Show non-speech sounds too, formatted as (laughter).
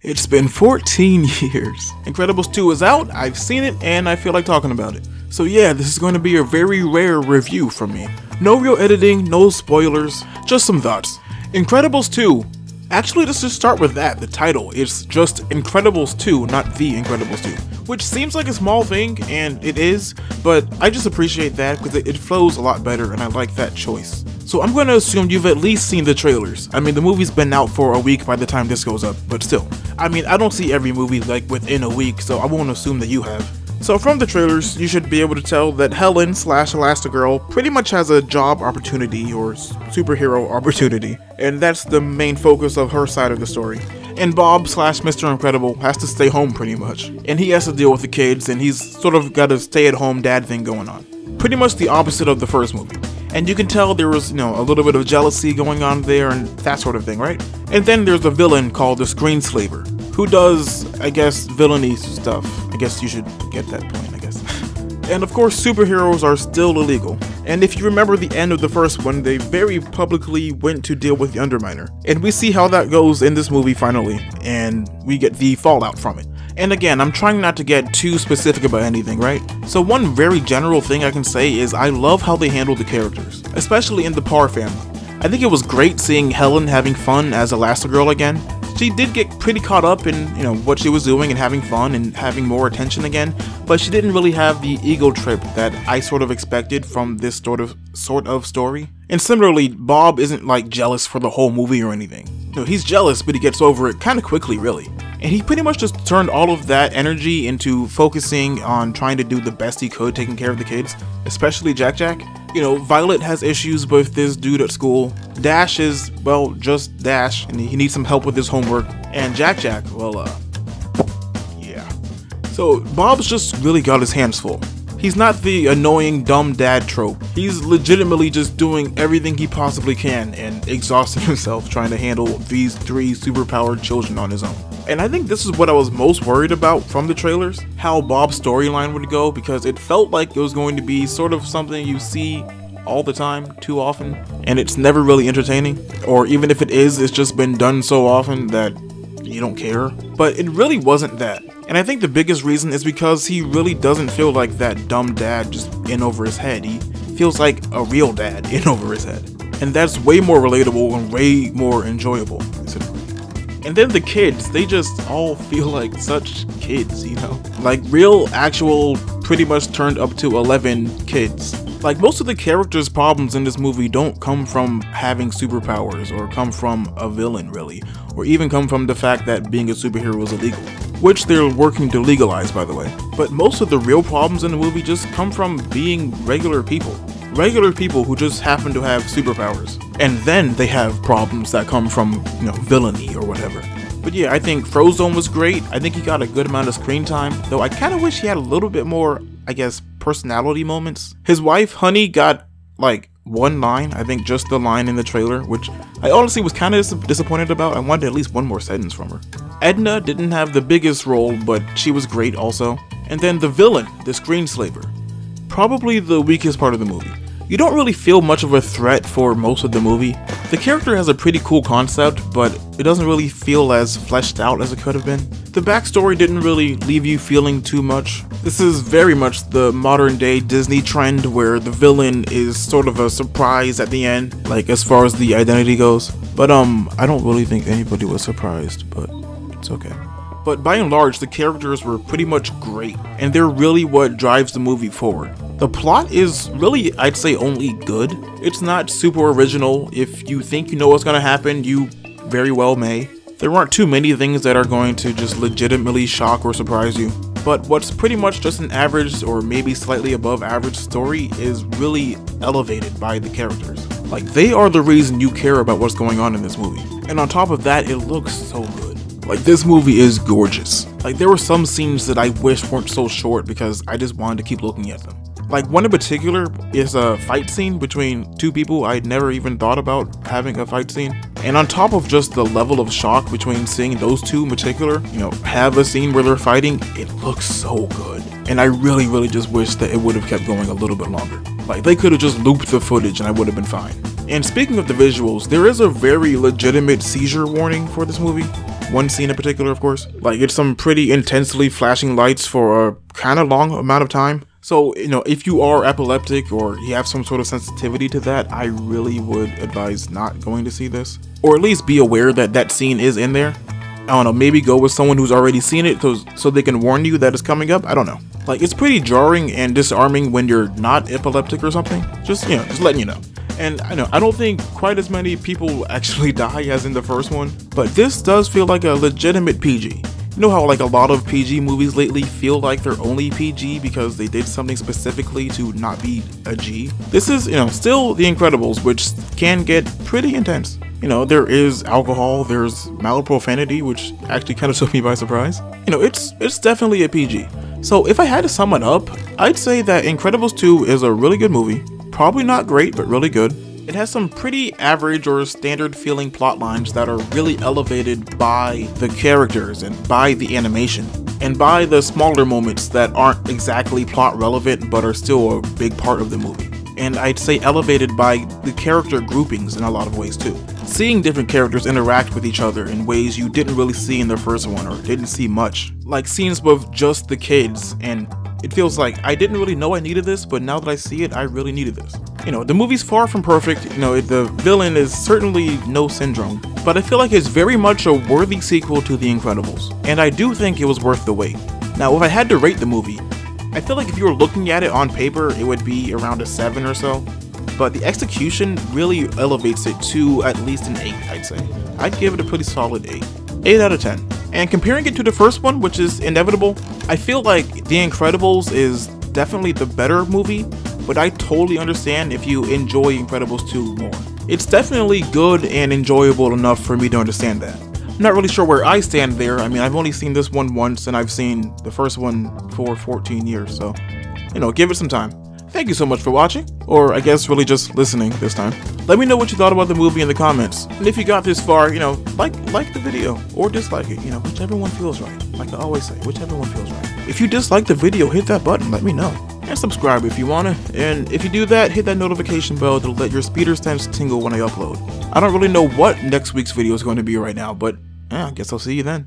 It's been 14 (laughs) years. Incredibles 2 is out, I've seen it, and I feel like talking about it. So yeah, this is going to be a very rare review from me. No real editing, no spoilers, just some thoughts. Incredibles 2. Actually, let's just start with that, the title. It's just Incredibles 2, not The Incredibles 2. Which seems like a small thing, and it is, but I just appreciate that because it, it flows a lot better, and I like that choice. So I'm going to assume you've at least seen the trailers. I mean, the movie's been out for a week by the time this goes up, but still. I mean, I don't see every movie like within a week, so I won't assume that you have. So from the trailers, you should be able to tell that Helen slash Elastigirl pretty much has a job opportunity or superhero opportunity, and that's the main focus of her side of the story. And Bob slash Mr. Incredible has to stay home pretty much, and he has to deal with the kids, and he's sort of got a stay-at-home dad thing going on. Pretty much the opposite of the first movie and you can tell there was, you know, a little bit of jealousy going on there and that sort of thing, right? And then there's a villain called the Screenslaver, who does, I guess, villainy stuff. I guess you should get that point, I guess. (laughs) and of course, superheroes are still illegal. And if you remember the end of the first one, they very publicly went to deal with the Underminer. And we see how that goes in this movie finally, and we get the fallout from it. And again, I'm trying not to get too specific about anything, right? So one very general thing I can say is I love how they handle the characters, especially in the Parr family. I think it was great seeing Helen having fun as Elastigirl again. She did get pretty caught up in, you know, what she was doing and having fun and having more attention again, but she didn't really have the ego trip that I sort of expected from this sort of sort of story. And similarly, Bob isn't like jealous for the whole movie or anything. No, he's jealous, but he gets over it kind of quickly, really. And he pretty much just turned all of that energy into focusing on trying to do the best he could taking care of the kids, especially Jack Jack. You know, Violet has issues with this dude at school. Dash is, well, just Dash, and he needs some help with his homework. And Jack Jack, well, uh, yeah. So Bob's just really got his hands full. He's not the annoying dumb dad trope. He's legitimately just doing everything he possibly can and exhausting (laughs) himself trying to handle these three superpowered children on his own. And I think this is what I was most worried about from the trailers, how Bob's storyline would go because it felt like it was going to be sort of something you see all the time, too often, and it's never really entertaining. Or even if it is, it's just been done so often that you don't care. But it really wasn't that. And I think the biggest reason is because he really doesn't feel like that dumb dad just in over his head. He feels like a real dad (laughs) in over his head. And that's way more relatable and way more enjoyable. And then the kids, they just all (laughs) feel like such kids, you know? Like real, actual, pretty much turned up to 11 kids. Like most of the characters' problems in this movie don't come from having superpowers or come from a villain, really, or even come from the fact that being a superhero is illegal which they're working to legalize, by the way. But most of the real problems in the movie just come from being regular people. Regular people who just happen to have superpowers. And then they have problems that come from, you know, villainy or whatever. But yeah, I think Frozone was great. I think he got a good amount of screen time, though I kind of wish he had a little bit more, I guess, personality moments. His wife, Honey, got like one line, I think just the line in the trailer, which I honestly was kind of dis disappointed about. I wanted at least one more sentence from her. Edna didn't have the biggest role, but she was great also. And then the villain, the Screenslaver. Probably the weakest part of the movie. You don't really feel much of a threat for most of the movie. The character has a pretty cool concept, but it doesn't really feel as fleshed out as it could have been. The backstory didn't really leave you feeling too much. This is very much the modern day Disney trend where the villain is sort of a surprise at the end, like as far as the identity goes. But um, I don't really think anybody was surprised, but it's okay. But by and large, the characters were pretty much great, and they're really what drives the movie forward. The plot is really, I'd say, only good. It's not super original. If you think you know what's gonna happen, you very well may. There aren't too many things that are going to just legitimately shock or surprise you. But what's pretty much just an average or maybe slightly above average story is really elevated by the characters. Like, they are the reason you care about what's going on in this movie. And on top of that, it looks so good. Like this movie is gorgeous. Like there were some scenes that I wish weren't so short because I just wanted to keep looking at them. Like one in particular is a fight scene between two people I'd never even thought about having a fight scene. And on top of just the level of shock between seeing those two in particular, you know, have a scene where they're fighting, it looks so good. And I really, really just wish that it would have kept going a little bit longer. Like they could have just looped the footage and I would have been fine. And speaking of the visuals, there is a very legitimate seizure warning for this movie. One scene in particular, of course. Like, it's some pretty intensely flashing lights for a kind of long amount of time. So, you know, if you are epileptic or you have some sort of sensitivity to that, I really would advise not going to see this. Or at least be aware that that scene is in there. I don't know, maybe go with someone who's already seen it so, so they can warn you that it's coming up. I don't know. Like, it's pretty jarring and disarming when you're not epileptic or something. Just, you know, just letting you know. And I know I don't think quite as many people actually (laughs) die as in the first one, but this does feel like a legitimate PG. You know how like a lot of PG movies lately feel like they're only PG because they did something specifically to not be a G? This is, you know, still The Incredibles, which can get pretty intense. You know, there is alcohol, there's mild profanity, which actually kind of (laughs) took me by surprise. You know, it's it's definitely a PG. So if I had to sum it up, I'd say that Incredibles 2 is a really good movie. Probably not great, but really good. It has some pretty average or standard feeling plot lines that are really elevated by the characters and by the animation, and by the smaller moments that aren't exactly plot relevant but are still a big part of the movie. And I'd say elevated by the character groupings in a lot of ways too. Seeing different characters interact with each other in ways you didn't really see in the first one or didn't see much. Like scenes with just the kids and it feels like I didn't really know I needed this, but now that I see it, I really needed this. You know, the movie's far from perfect, you know, the villain is certainly no Syndrome, but I feel like it's very much a worthy sequel to The Incredibles, and I do think it was worth the wait. Now, if I had to rate the movie, I feel like if you were looking at it on paper, it would be around a 7 or so, but the execution really elevates it to at least an 8, I'd say. I'd give it a pretty solid 8. 8 out of 10. And comparing it to the first one, which is inevitable, I feel like The Incredibles is definitely the better movie, but I totally understand if you enjoy Incredibles 2 more. It's definitely good and enjoyable enough for me to understand that. I'm not really sure where I stand there. I mean, I've only seen this one once and I've seen the first one for 14 years, so, you know, give it some time. Thank you so much for watching, or I guess really just listening this time. Let me know what you thought about the movie in the comments. And if you got this far, you know, like like the video or dislike it, you know, whichever one feels right. Like I always say, whichever one feels right. If you dislike the video, hit that button, let me know. And subscribe if you wanna. And if you do that, hit that notification bell to let your Speter stamps tingle when I upload. I don't really know what next week's video is going to be right now, but yeah, I guess I'll see you then.